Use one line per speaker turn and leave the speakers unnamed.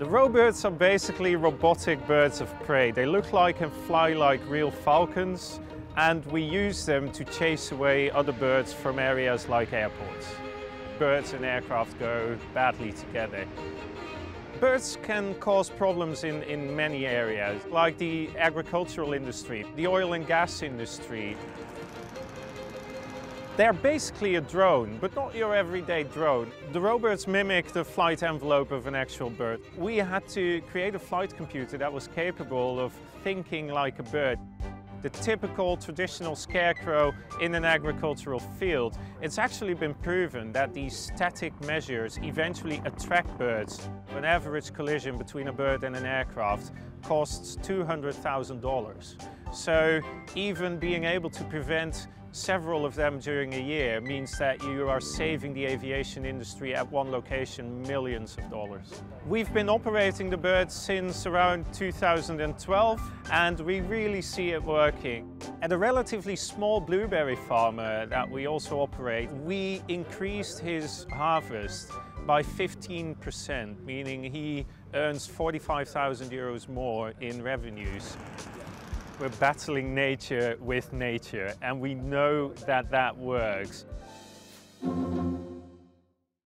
The Robirds are basically robotic birds of prey. They look like and fly like real falcons and we use them to chase away other birds from areas like airports. Birds and aircraft go badly together. Birds can cause problems in, in many areas, like the agricultural industry, the oil and gas industry, they're basically a drone, but not your everyday drone. The robots mimic the flight envelope of an actual bird. We had to create a flight computer that was capable of thinking like a bird. The typical traditional scarecrow in an agricultural field, it's actually been proven that these static measures eventually attract birds. An average collision between a bird and an aircraft costs $200,000. So even being able to prevent several of them during a year means that you are saving the aviation industry at one location millions of dollars. We've been operating the bird since around 2012 and we really see it working. At a relatively small blueberry farmer that we also operate, we increased his harvest by 15%, meaning he earns 45,000 euros more in revenues. We're battling nature with nature and we know that that works.